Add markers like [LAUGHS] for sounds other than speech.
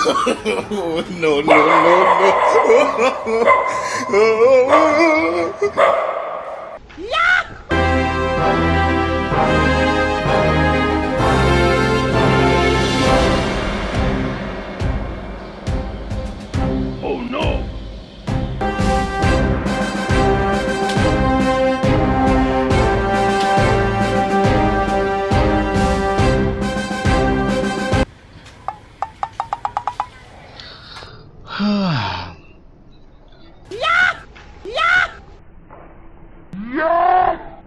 [LAUGHS] no, no, no, no. [LAUGHS] [SIGHS] yeah! Yeah! [LAUGHS] Yeah!